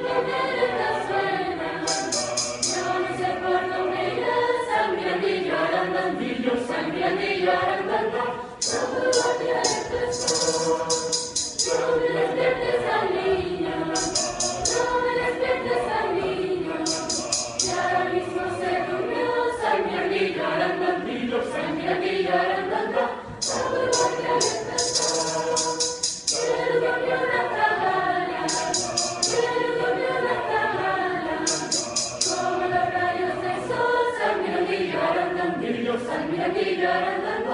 Thank you. Mira, mira,